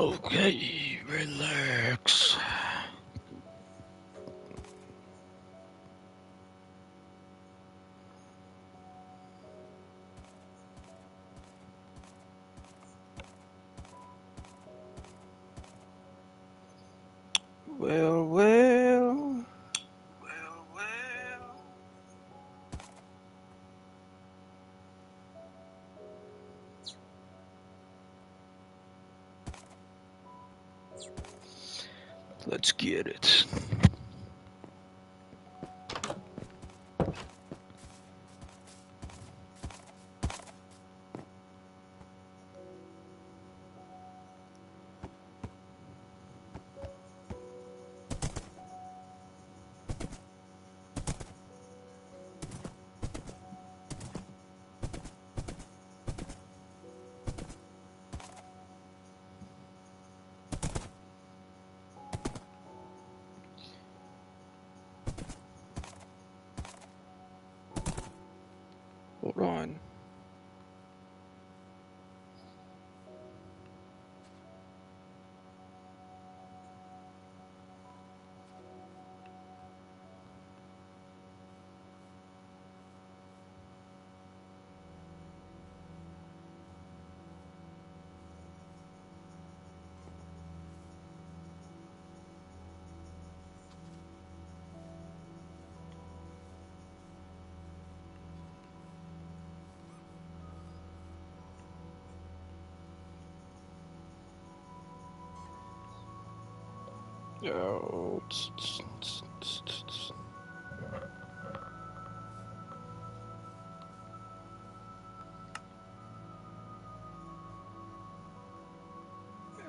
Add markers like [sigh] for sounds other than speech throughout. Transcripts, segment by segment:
Okay, relax. Let's get it.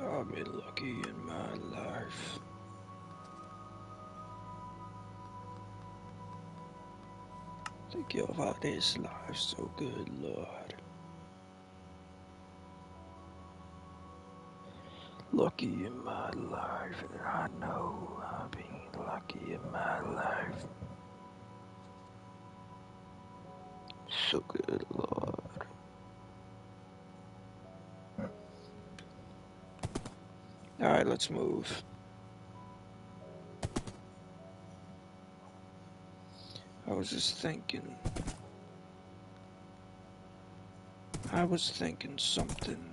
I've been lucky in my life. Thank you for this life, so good, Lord. Lucky in my life, and I know I've been lucky in my life. So good, Lord. Alright, let's move. I was just thinking. I was thinking something.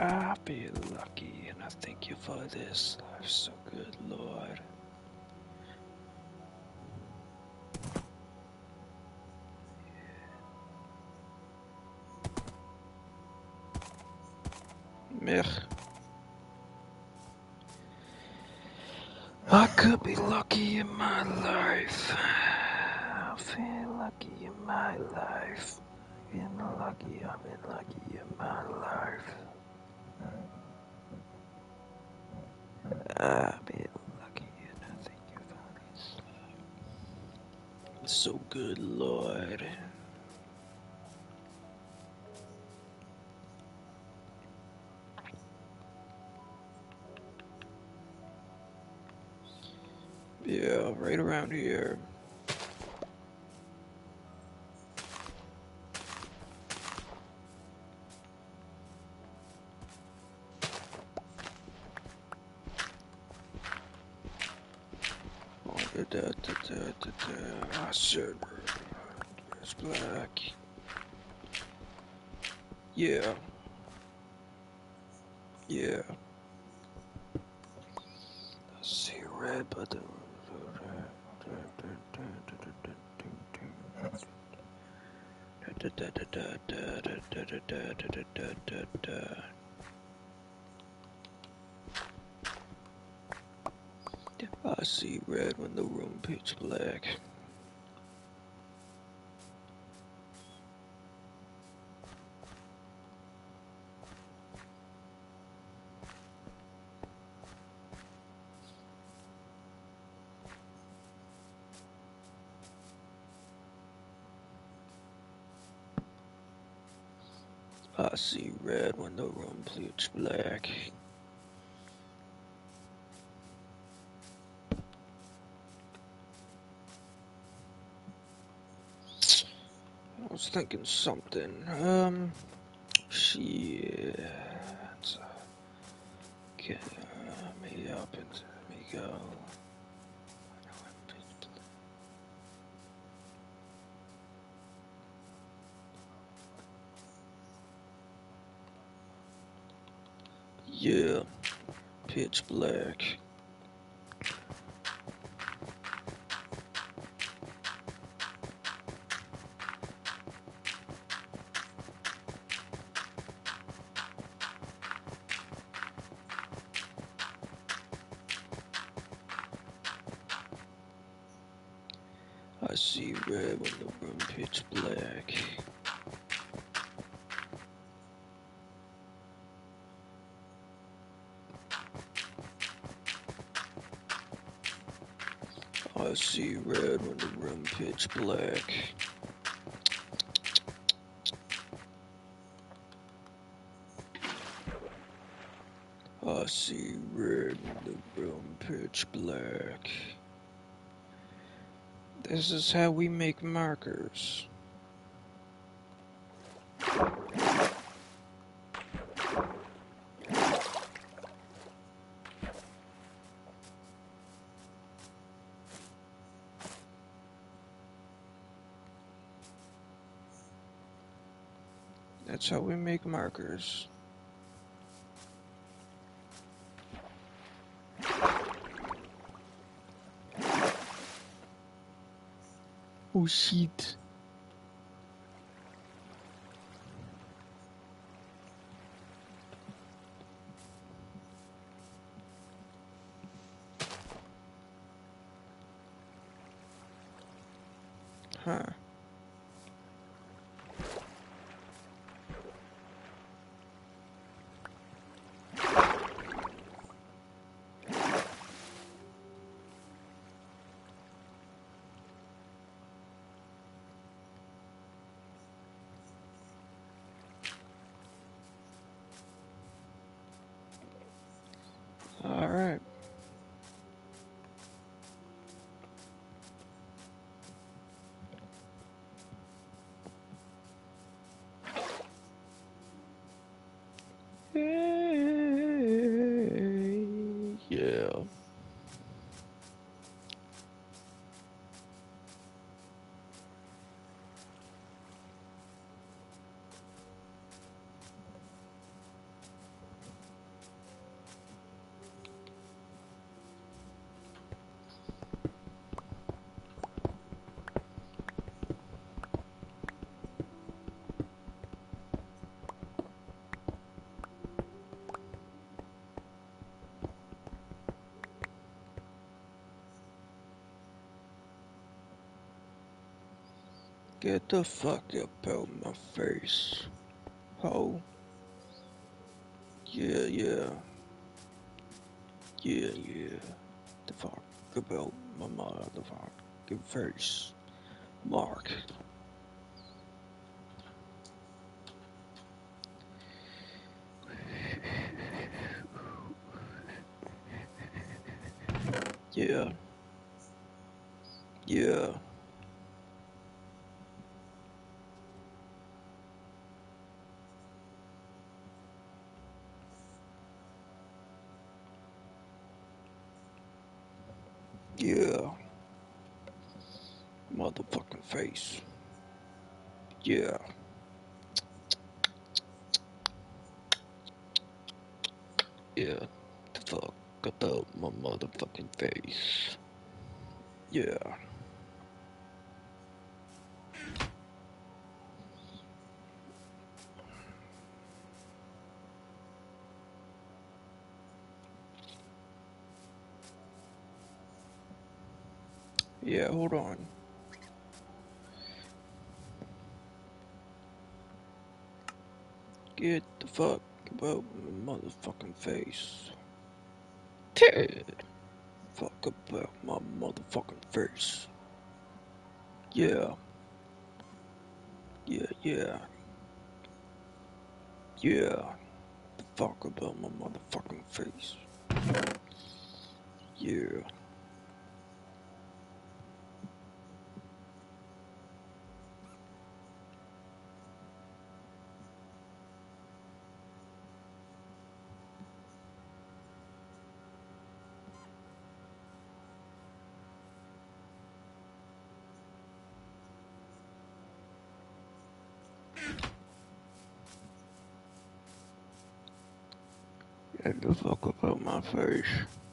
I'll be lucky, and I thank you for this life, so good, Lord. My life. I feel lucky in my life. Been lucky, I've been lucky I said, it's black. Yeah. Yeah. I see red, but the. I see red when the black. I see red when the room pitch black. Thinking something. Um, shit. Get me up and let me go. Yeah, pitch black. See red when the room pitch black. I see red when the room pitch black. I see red when the room pitch black. This is how we make markers. That's how we make markers. Oh shit. Get the fuck up out my face. Ho. Yeah, yeah. Yeah, yeah. The fuck about my motherfucking face. Mark. Yeah. Yeah. Yeah. Motherfucking face. Yeah. Yeah. The fuck about my motherfucking face. Yeah. Yeah, hold on. Get the fuck about my motherfucking face. Ted. Fuck about my motherfucking face. Yeah. Yeah, yeah. Yeah. The fuck about my motherfucking face. Yeah. Get the fuck up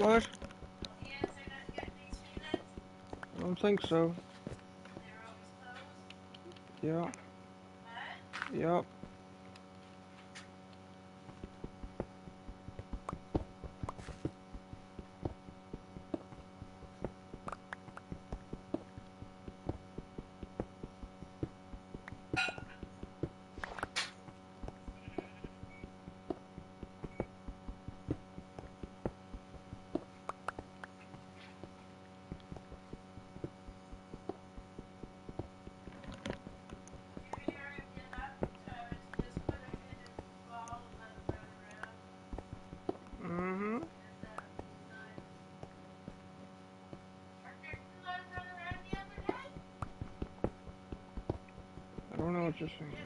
out my face. What? I don't think so. Yeah. Yep. Don't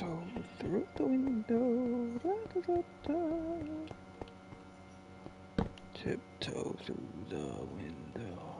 tiptoe through the window. Da, da, da, da. Tiptoe through the window.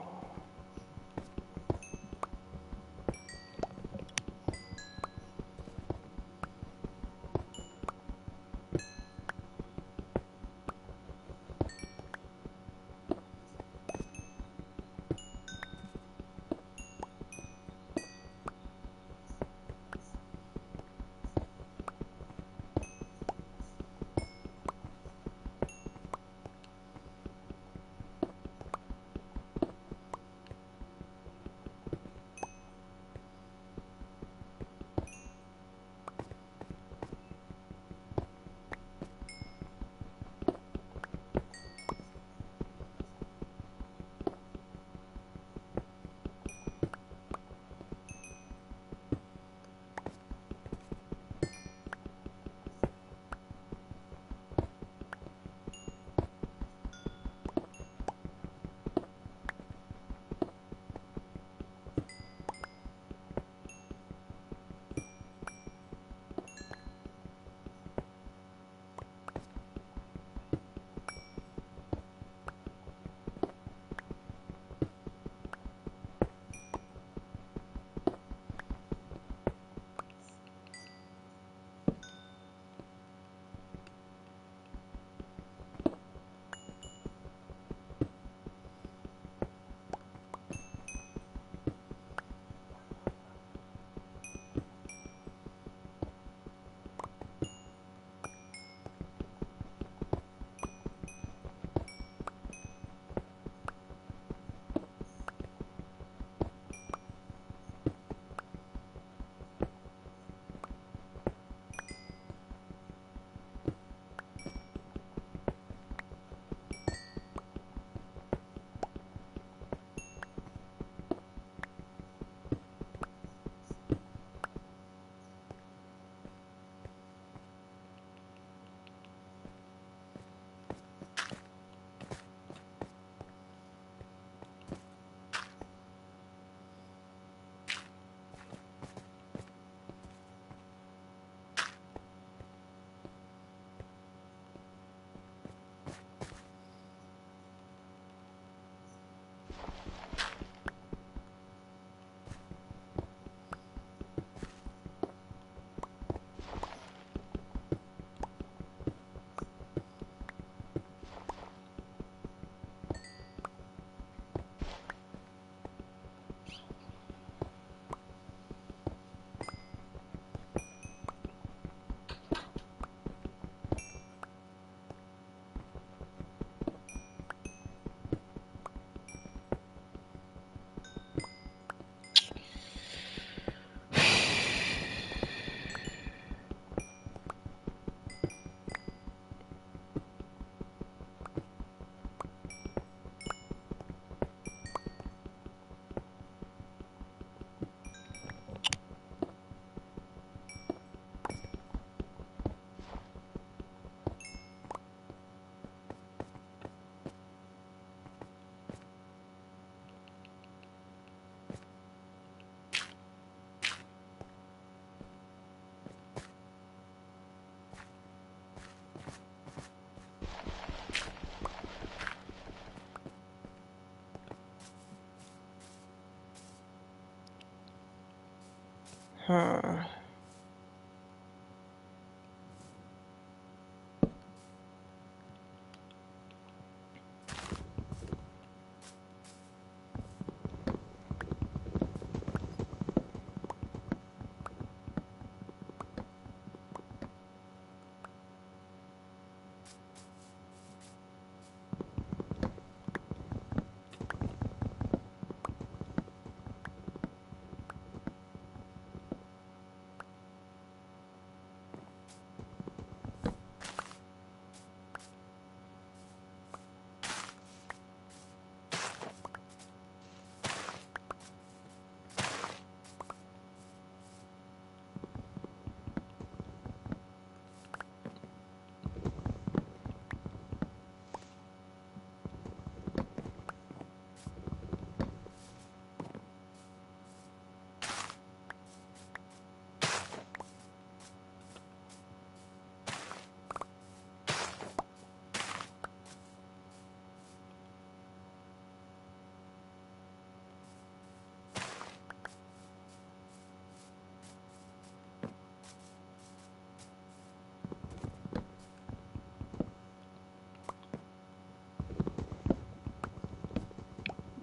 Huh.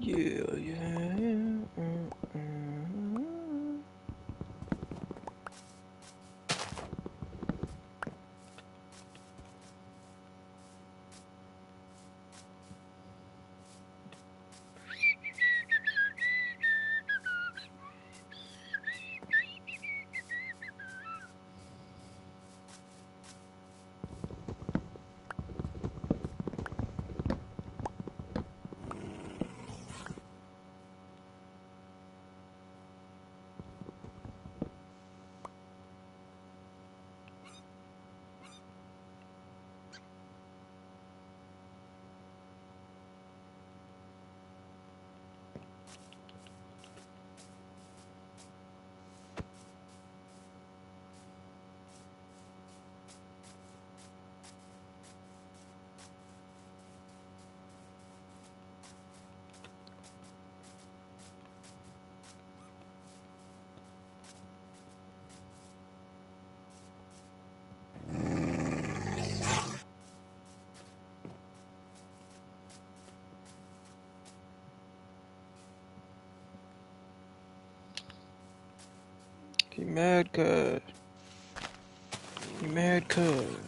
yeah, yeah. He mad cuz. He mad cuz.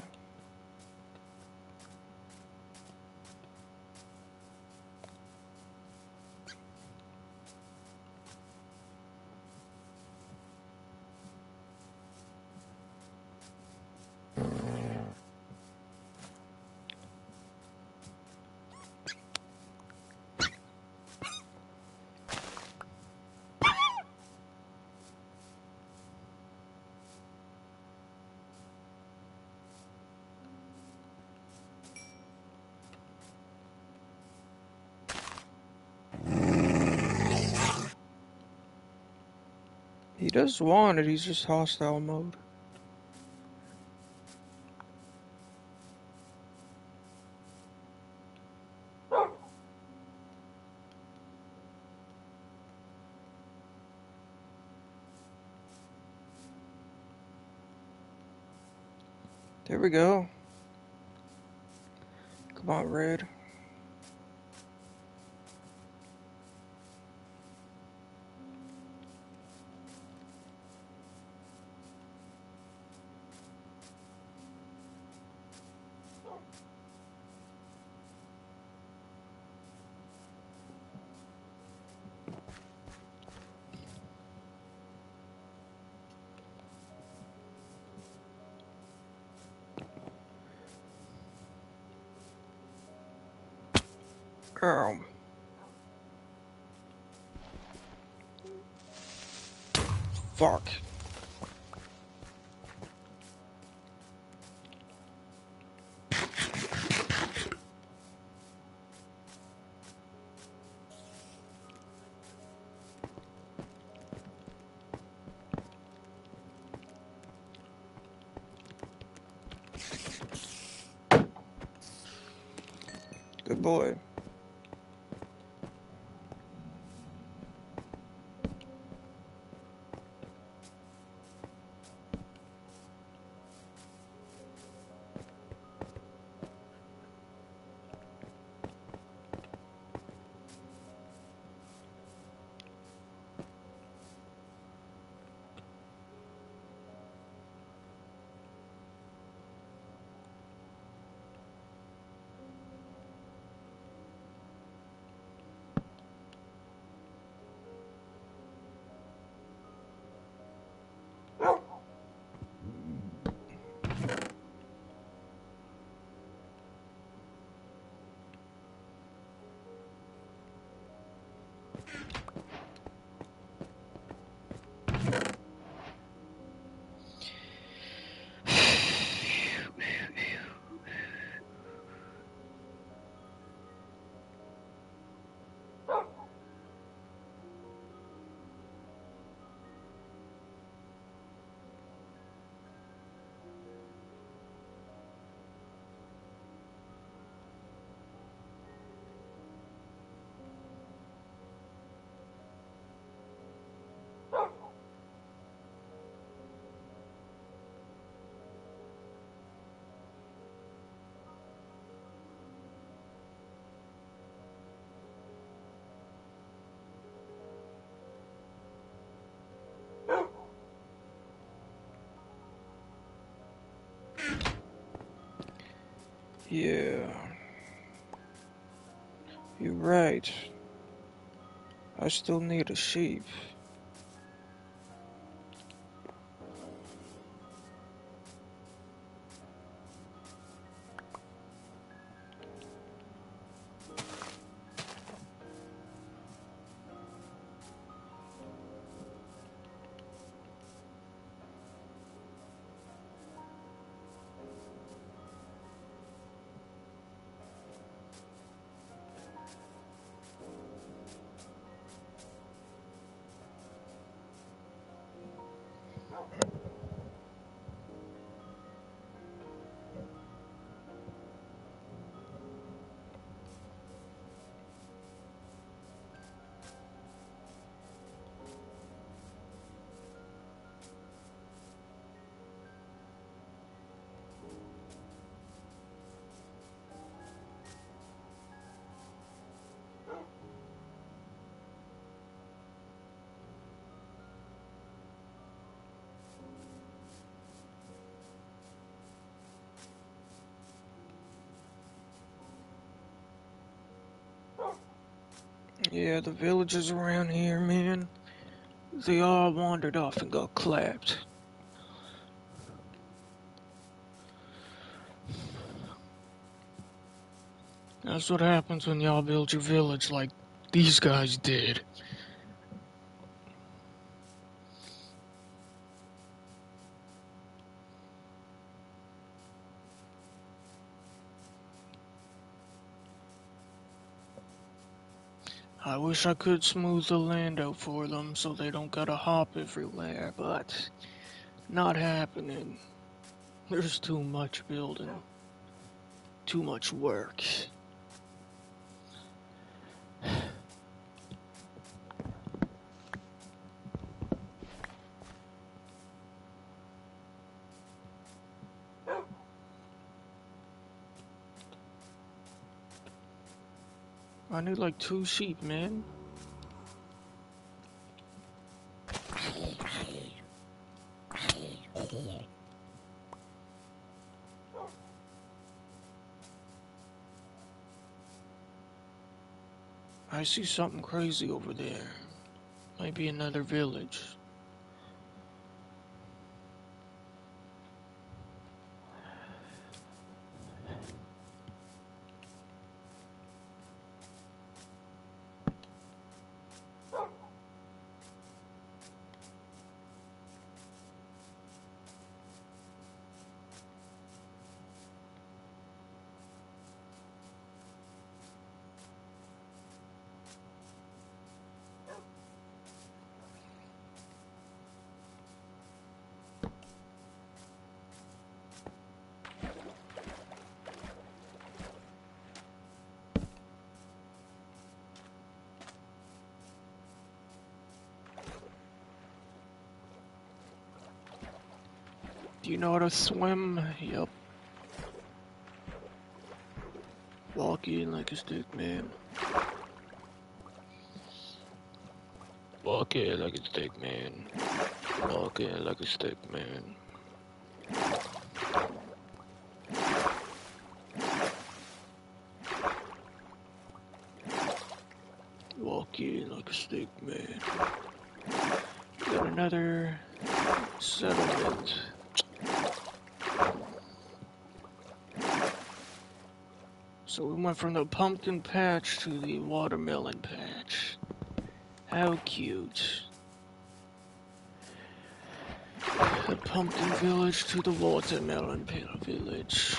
He does want it, he's just hostile mode. There we go. Come on, Red. Um. Fuck. Good boy. Yeah. You're right. I still need a sheep. The villagers around here, man, they all wandered off and got clapped. That's what happens when y'all build your village like these guys did. I wish I could smooth the land out for them so they don't gotta hop everywhere, but not happening. There's too much building. Too much work. I need like two sheep, man. I see something crazy over there. Might be another village. Know how to swim? Yep. Walking like a stick man. Walking like a stick man. Walking like a stick man. Walking like a stick man. Got another settlement. So we went from the pumpkin patch to the watermelon patch. How cute. The pumpkin village to the watermelon village.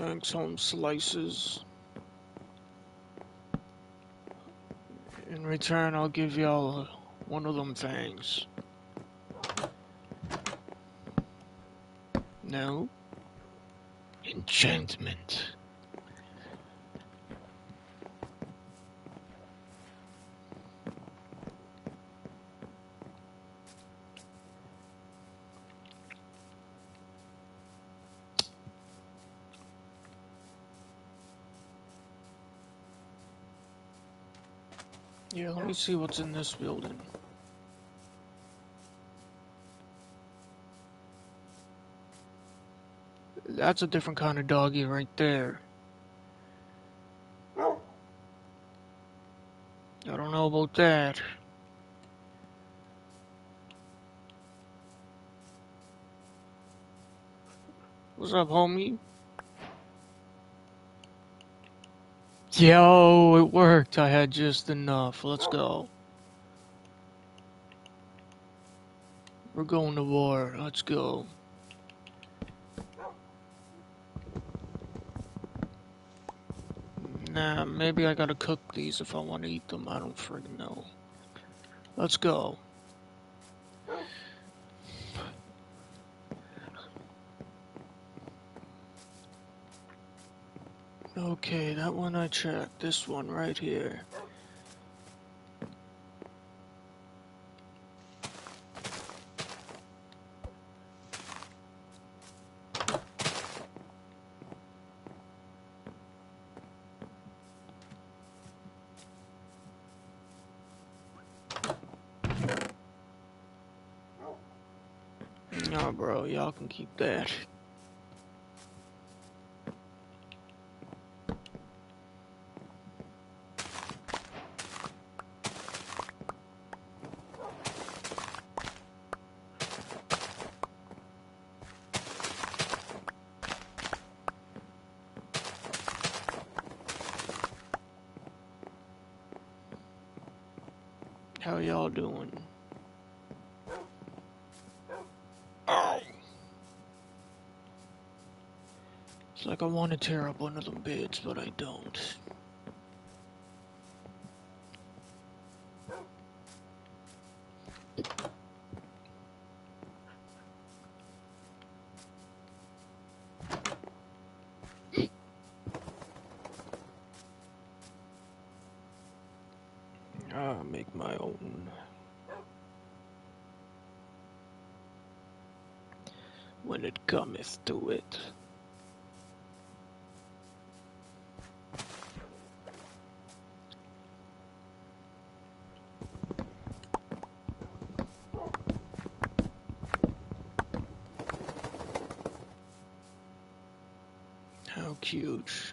Thanks, home slices. In return, I'll give y'all one of them things. No? Enchantment. Yeah, let me see what's in this building. That's a different kind of doggy right there. Oh. I don't know about that. What's up, homie? Yo, it worked. I had just enough. Let's go. We're going to war. Let's go. Nah, maybe I gotta cook these if I want to eat them. I don't friggin' know. Let's go. Okay, that one I checked. This one right here. Nah, bro, y'all can keep that. How y'all doing? Ow. It's I want to tear up one of them beds, but I don't. I make my own. When it cometh to it. Cute.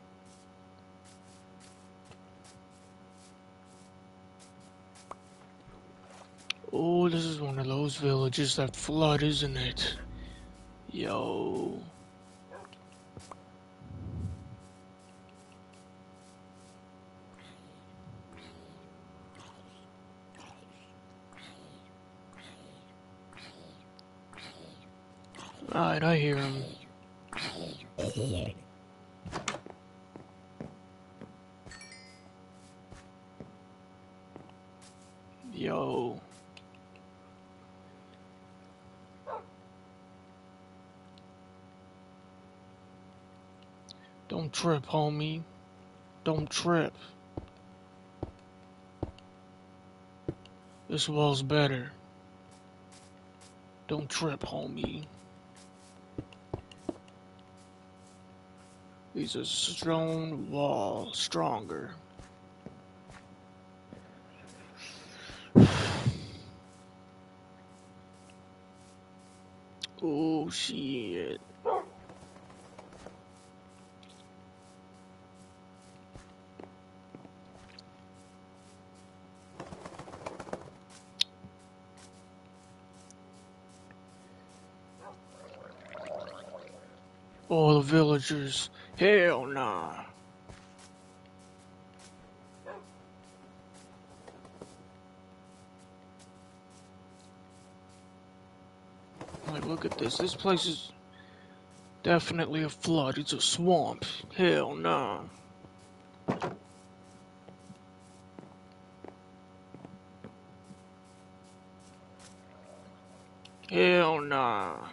Oh, this is one of those villages that flood, isn't it? Yo. Alright, I hear him. Yo. Don't trip, homie. Don't trip. This wall's better. Don't trip, homie. He's a stone wall, stronger. [sighs] Oh shit. All the villagers. Hell nah. Like, look at this. This place is Definitely a flood. It's a swamp. Hell nah. Hell nah.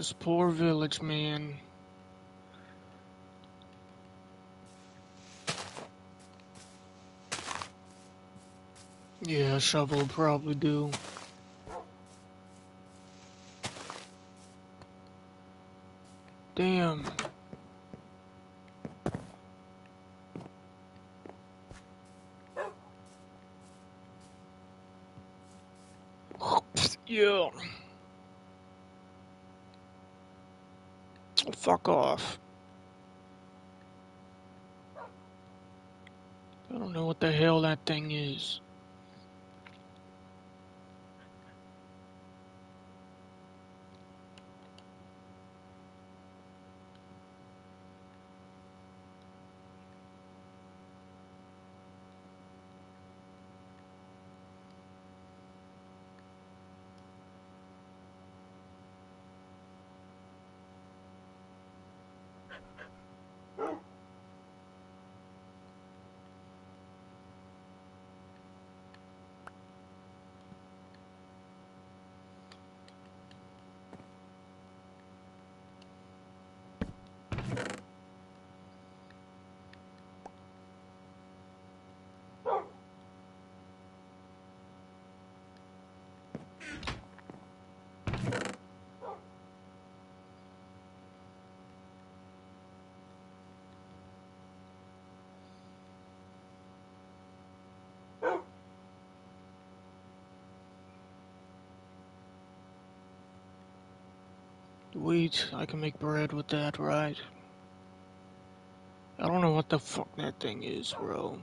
This poor man. Yeah, shovel would probably do. Damn. [laughs] yeah. Fuck off. I don't know what the hell that thing is. Wheat, I can make bread with that, right? I don't know what the fuck that thing is, bro.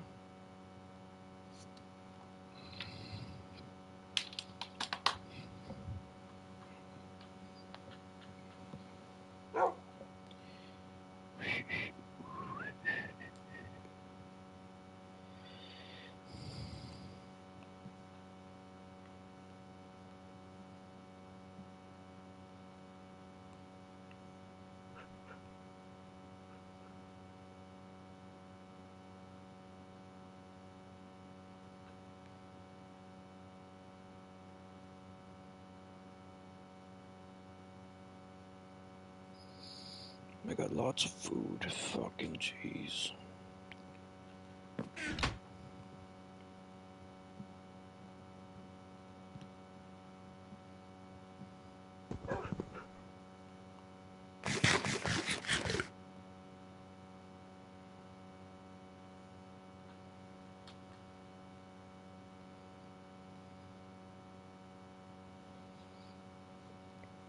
Food. Fucking jeez.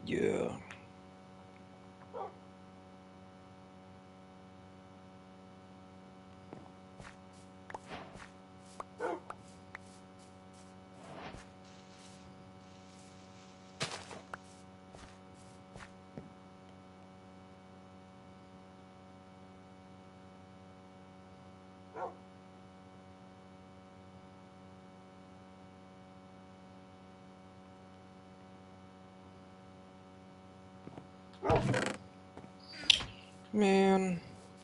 Yeah. Man,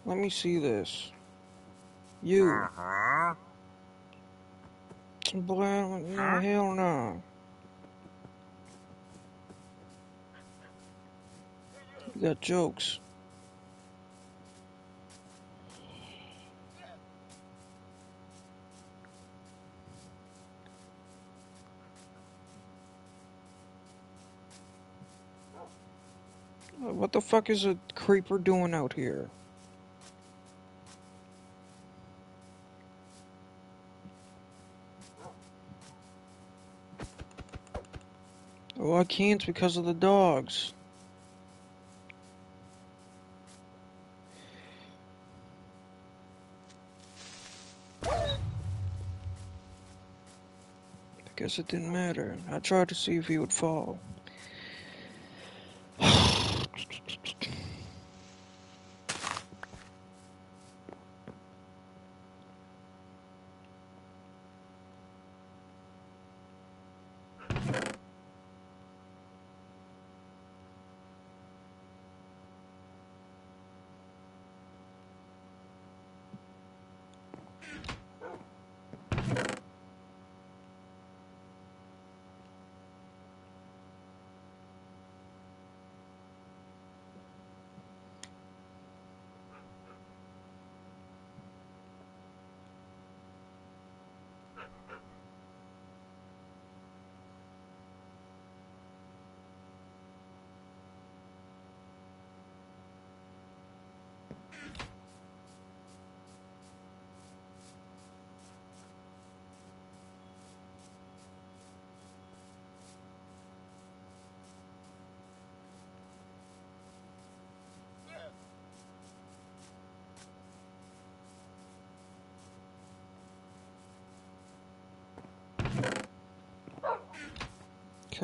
let me see this. You. Uh-huh. No, hell no. You got jokes. What the fuck is a creeper doing out here? Oh, I can't because of the dogs. I guess it didn't matter. I tried to see if he would fall.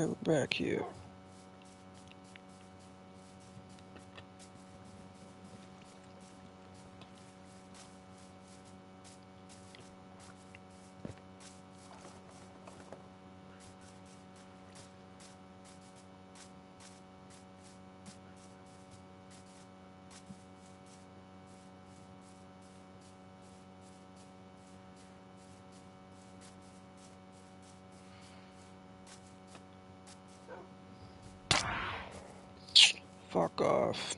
We're back here. Fuck off.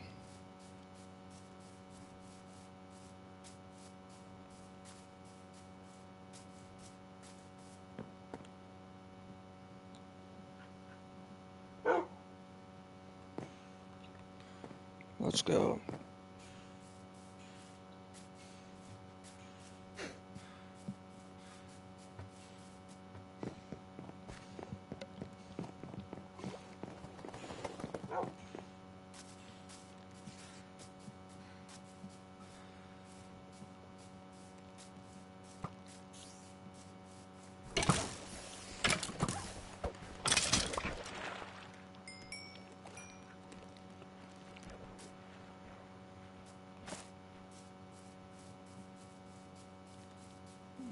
Let's go.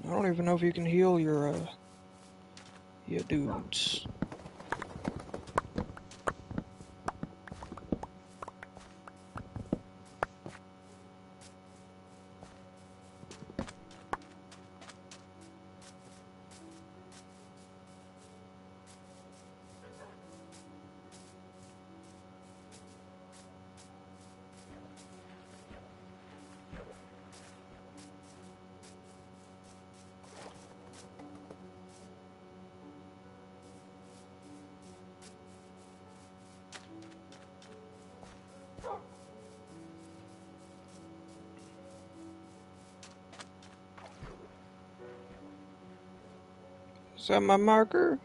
I don't even know if you can heal your, uh, your dudes. That my marker?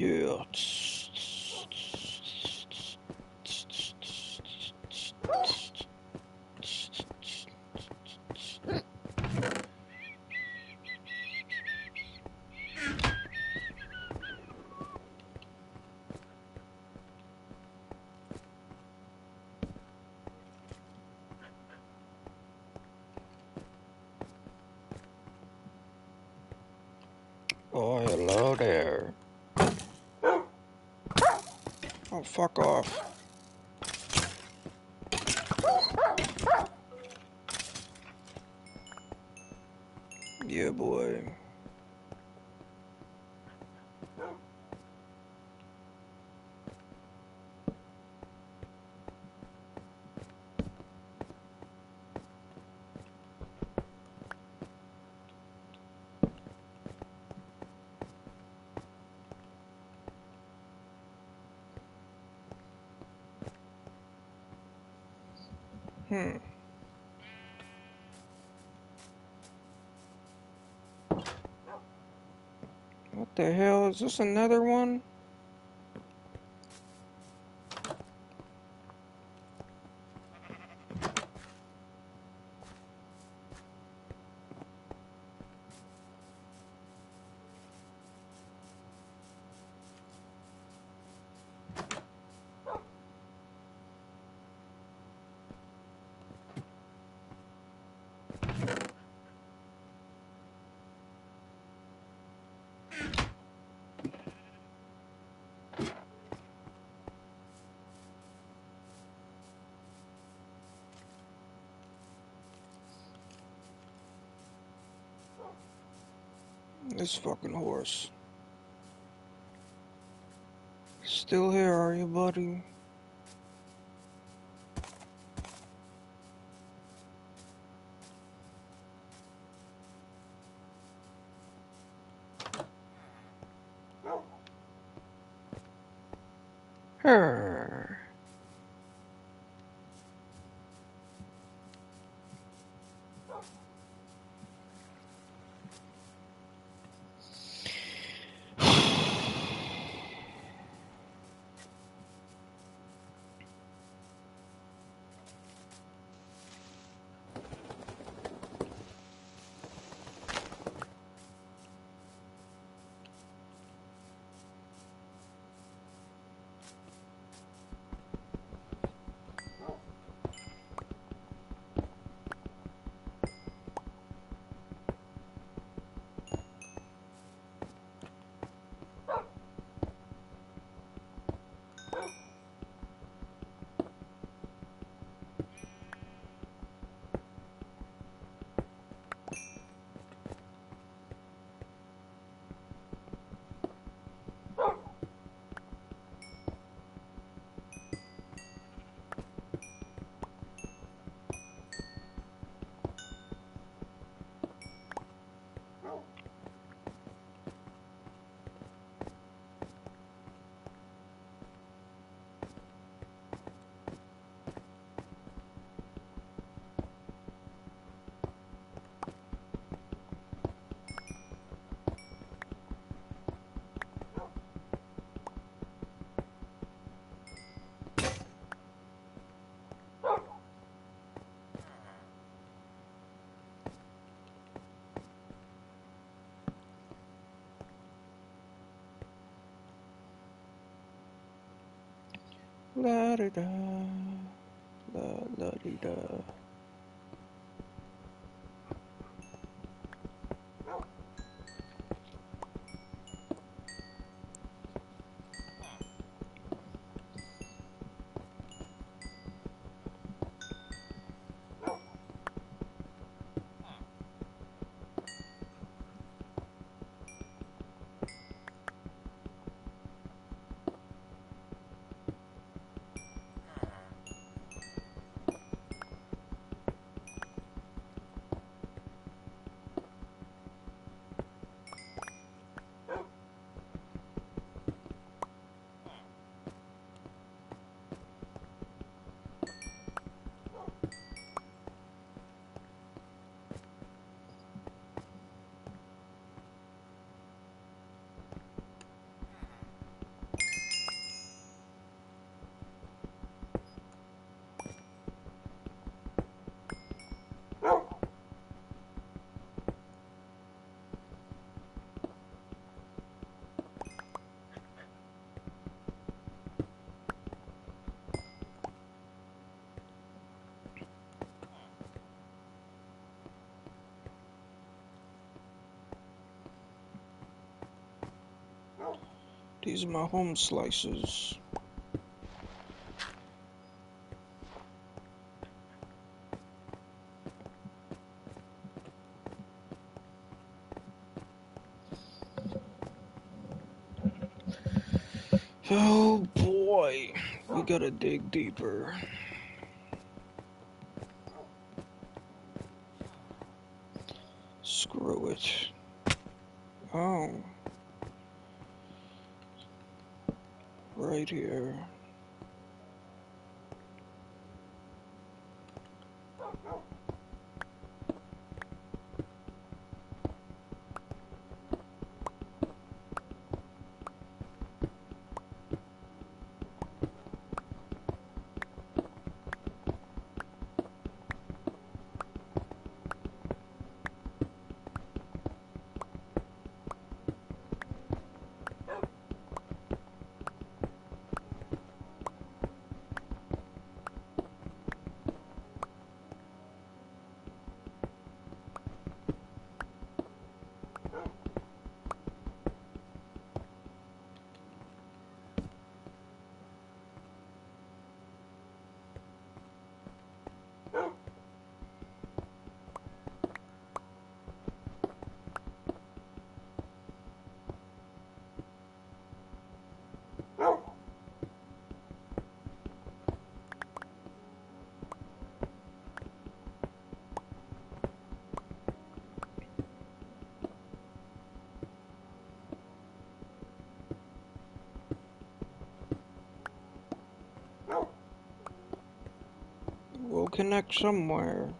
Yeah. Oh, hello there. Oh, fuck off. Yeah, boy. Hmm. What the hell? Is this another one? This fucking horse. Still here, are you, buddy? La da da. La la di da. These are my home slices. Oh boy, we gotta dig deeper. Screw it. Oh. Right here. We'll connect somewhere.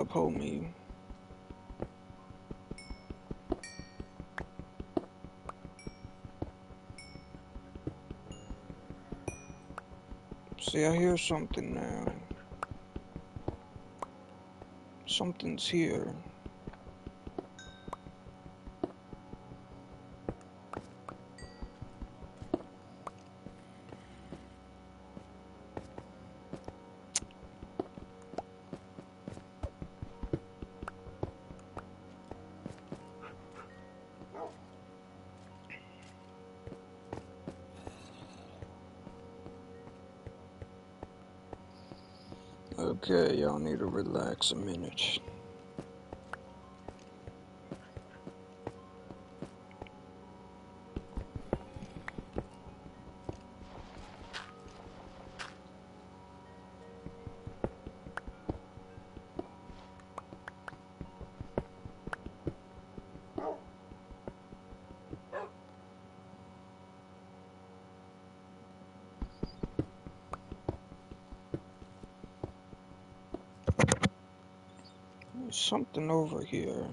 What up, homie? See, I hear something now. Something's here. Relax a minute. Something over here.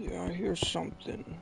Yeah, I hear something.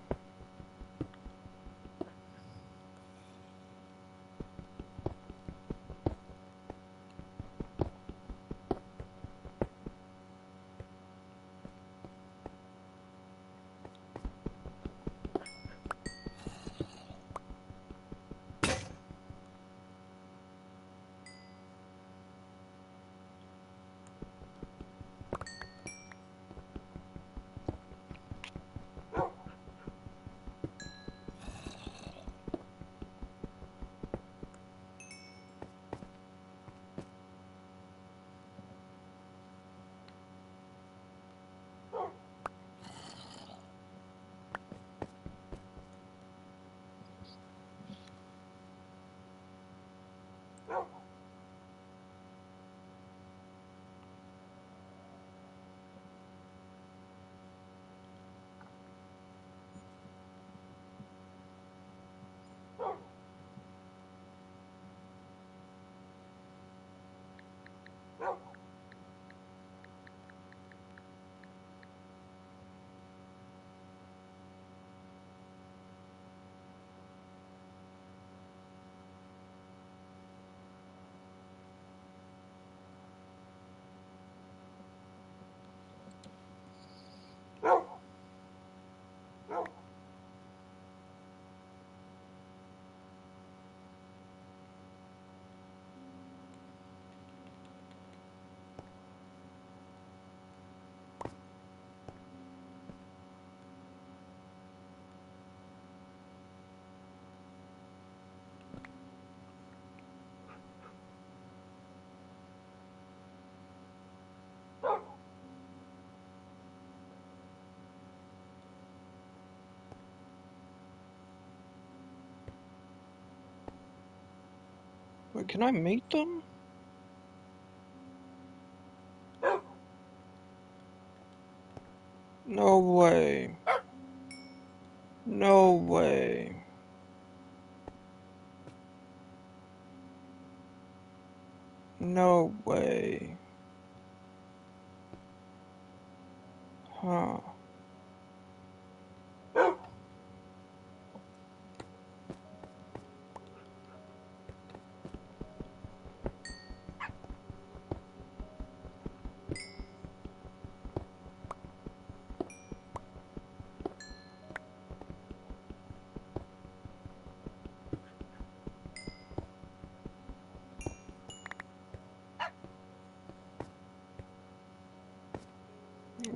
Can I meet them? No way. No way. No way. Huh.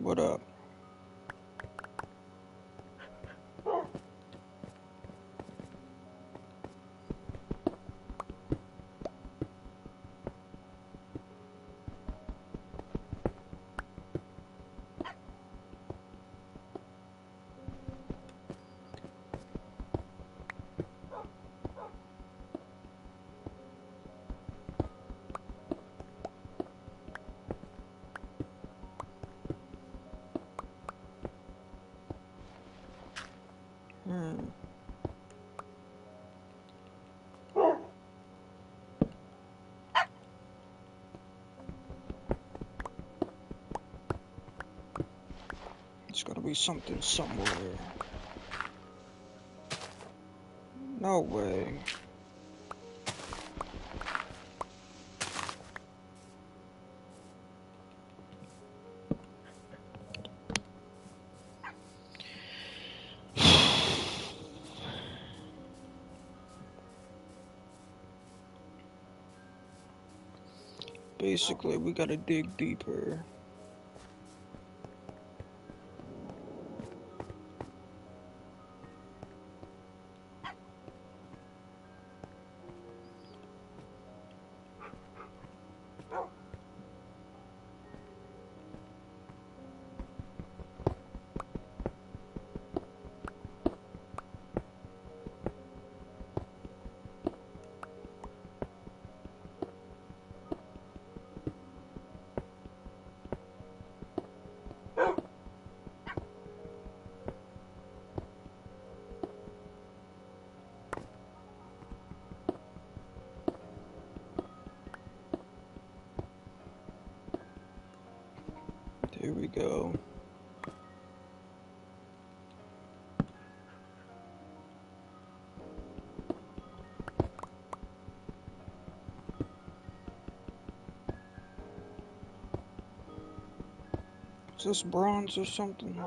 What up? Hmm. There's gotta something somewhere. No way. [sighs] Basically, we gotta dig deeper. Is this bronze or something?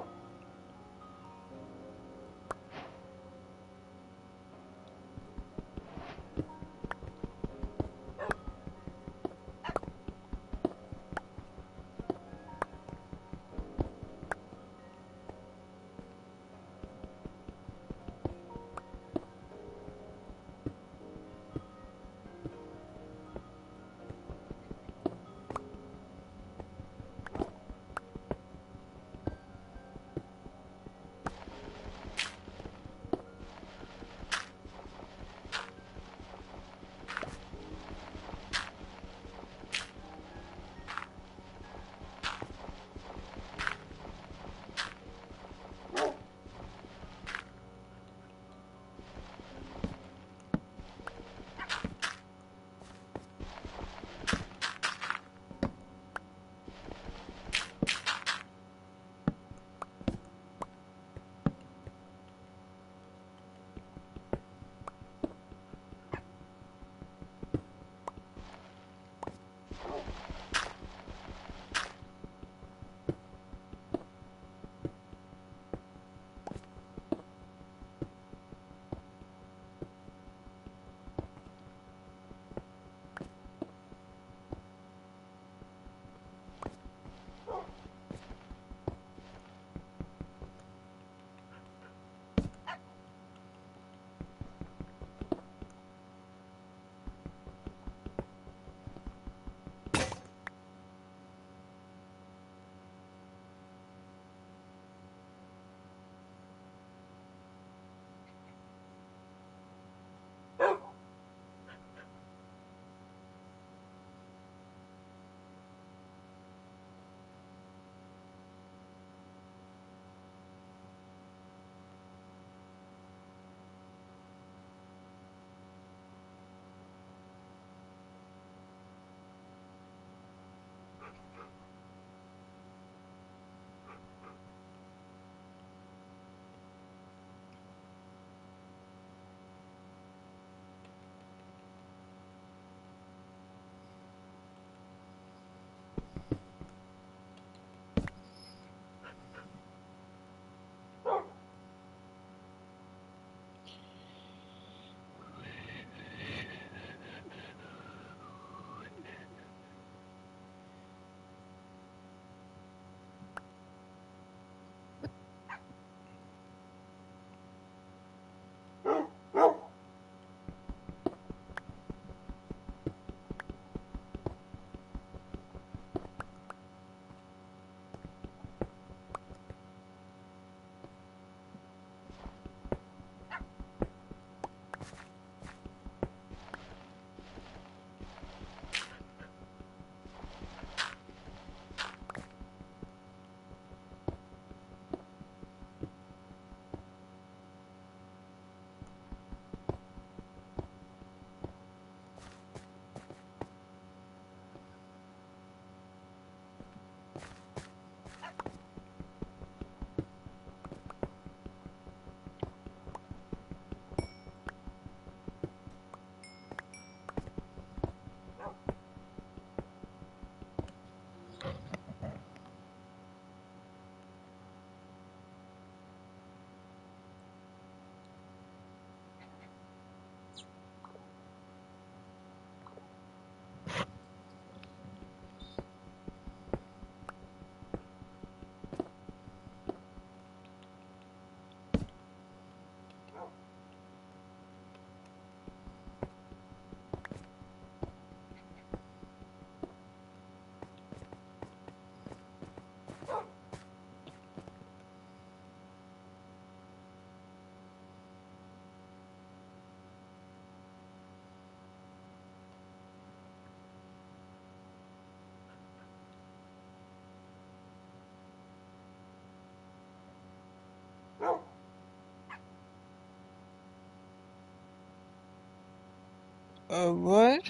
A what?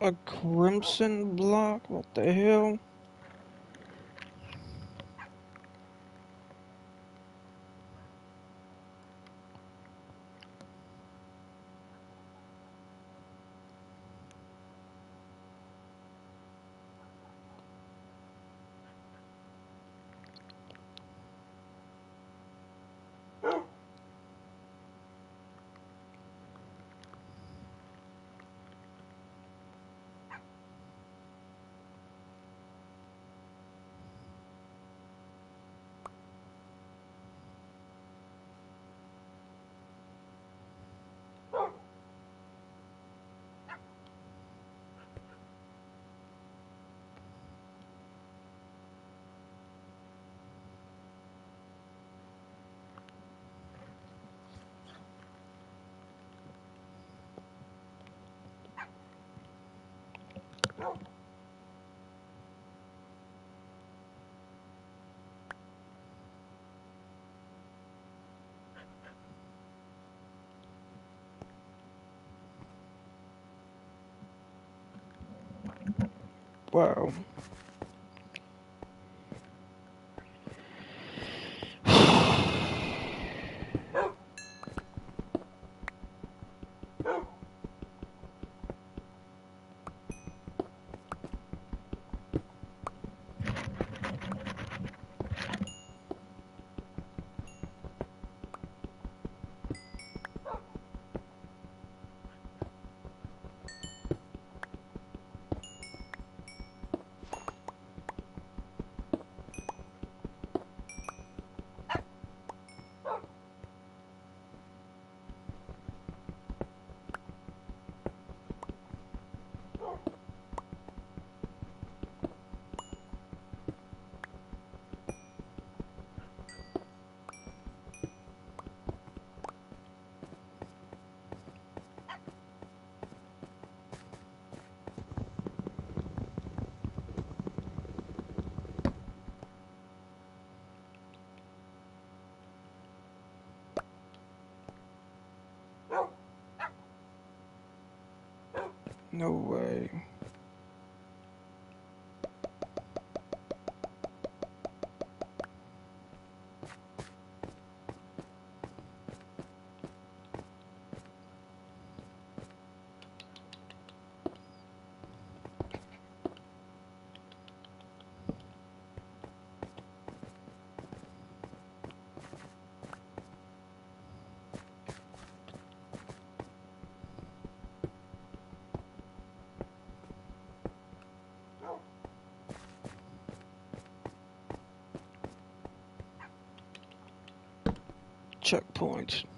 A crimson block? What the hell? Wow. No way. Checkpoint.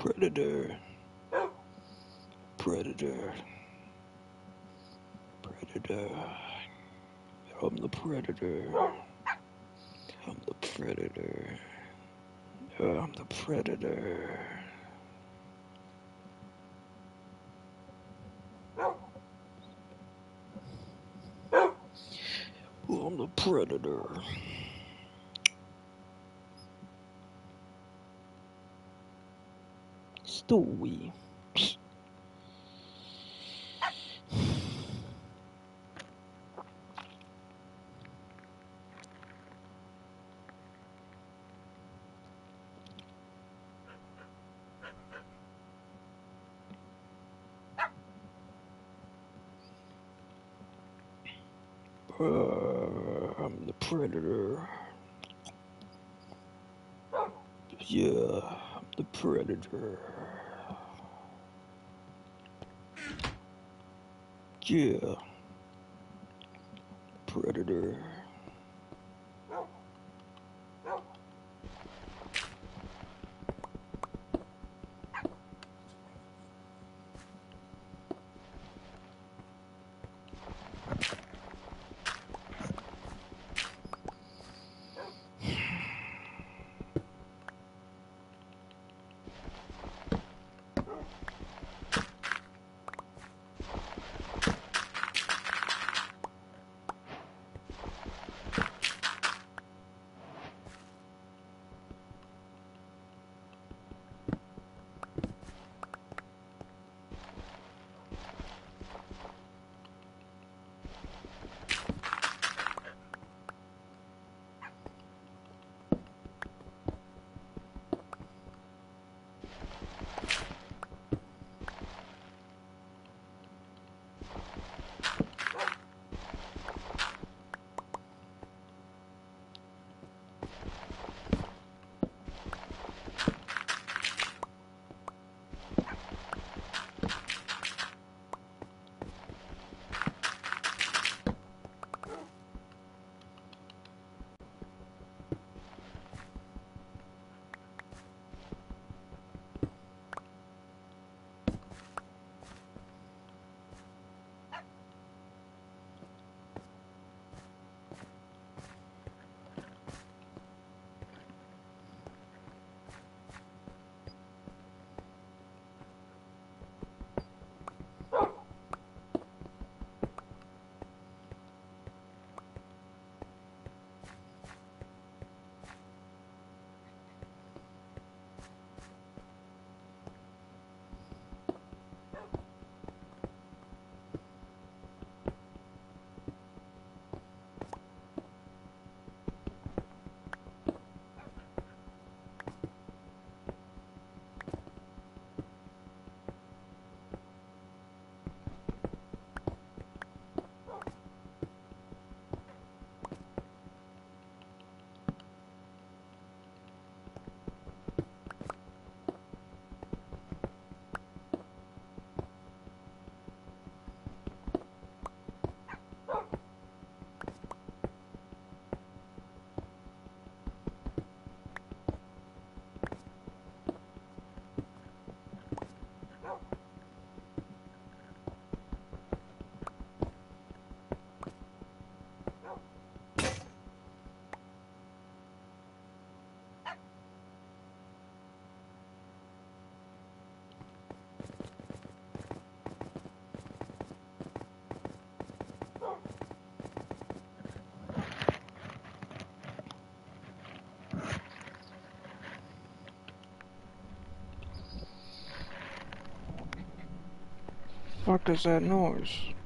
Predator. predator. Predator. I'm the predator. I'm the predator. I'm the predator. I'm the predator. Stewie. Uh, I'm the predator. Yeah, I'm the predator. Yeah. Fuck is that noise?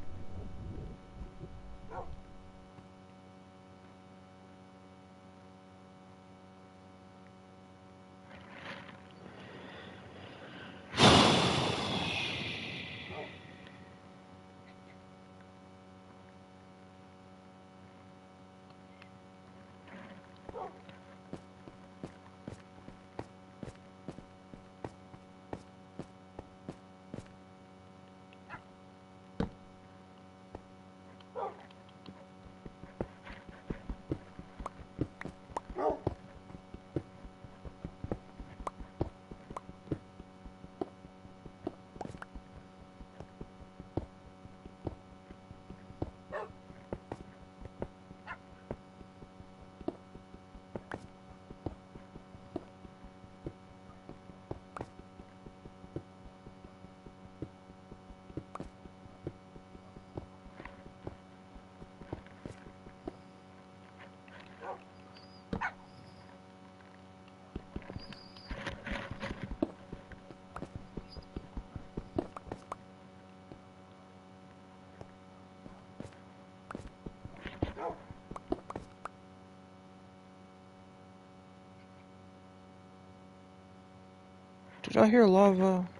I hear lava?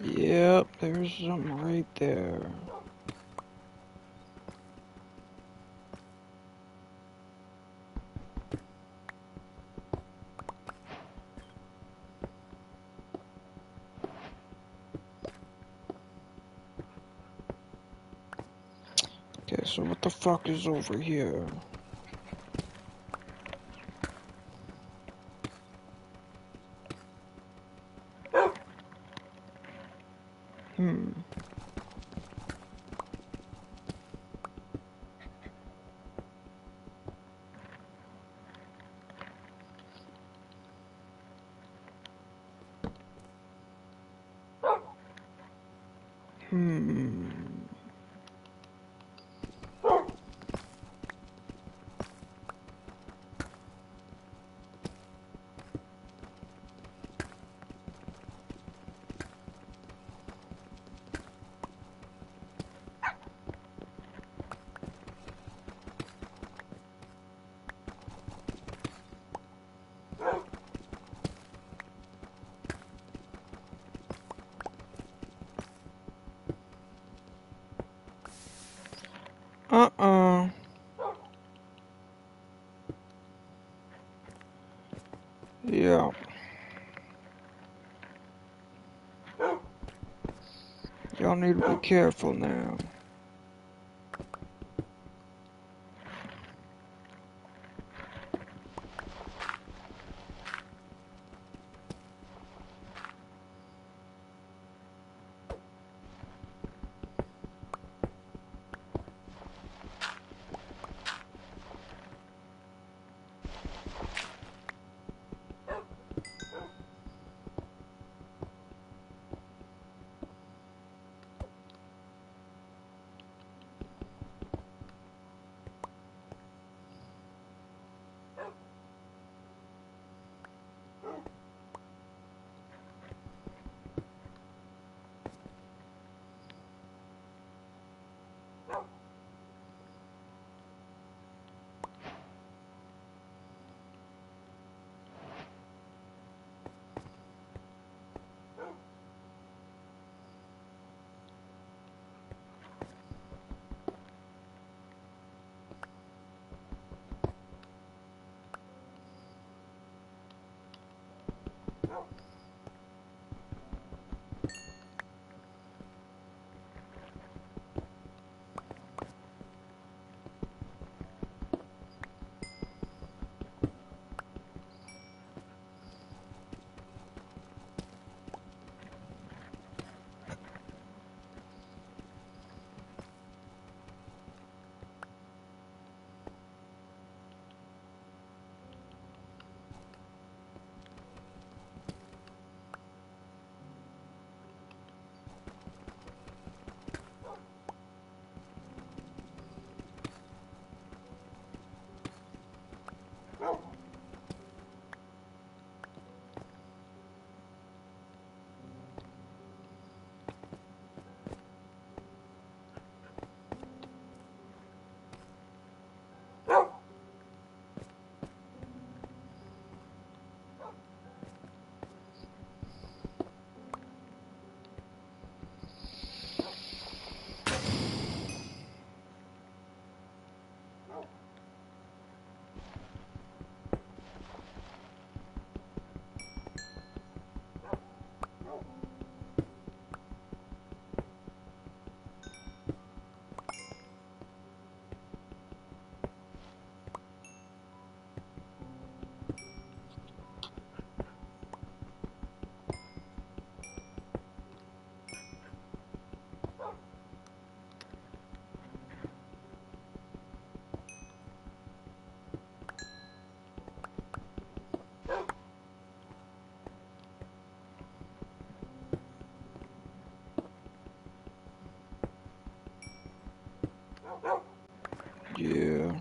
Yep, there's something right there. Okay, so what the fuck is over here? Hmm. Hmm. Uh-uh. Yeah. Y'all need to be careful now. Yeah.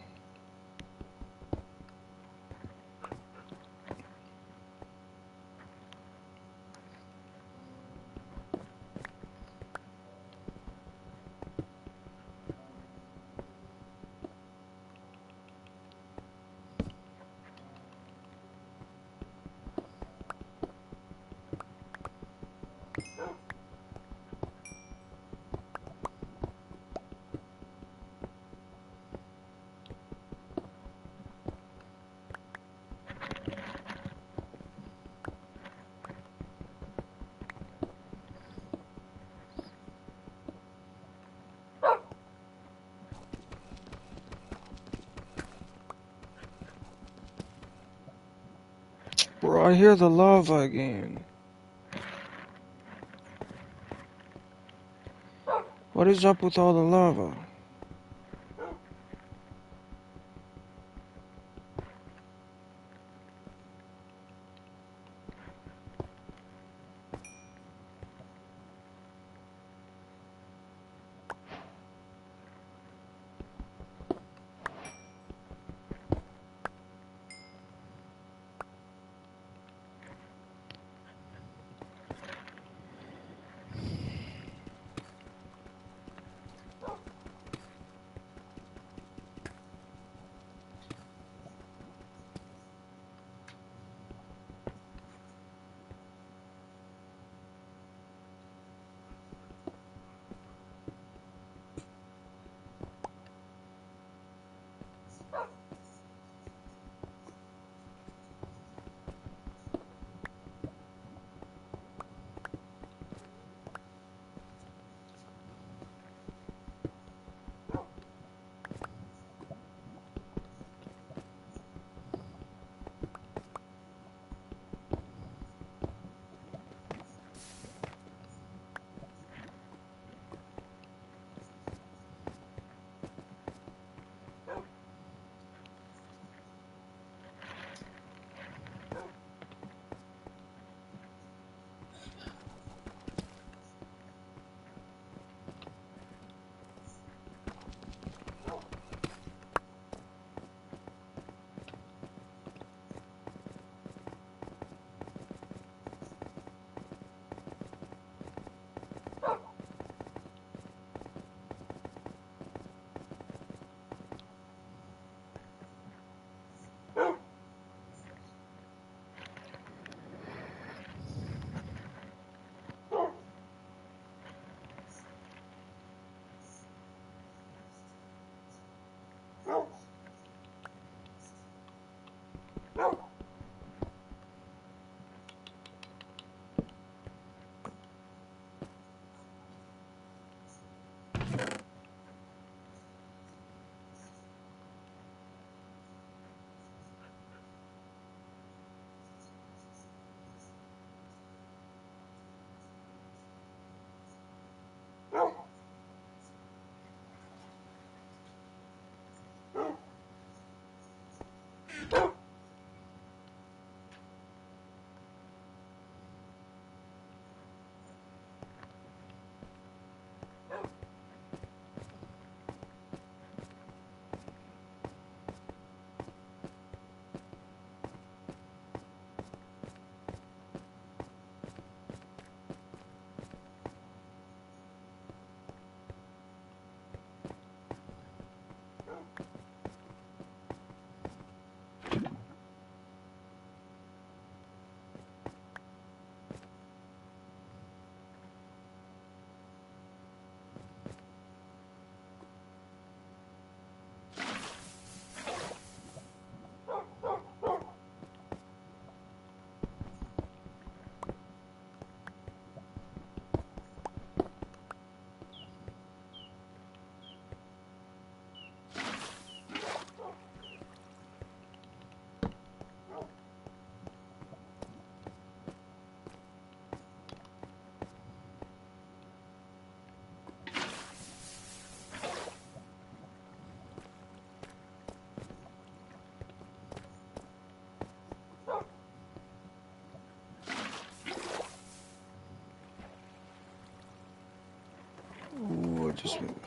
Bro, I hear the lava again. What is up with all the lava? Ooh, I just went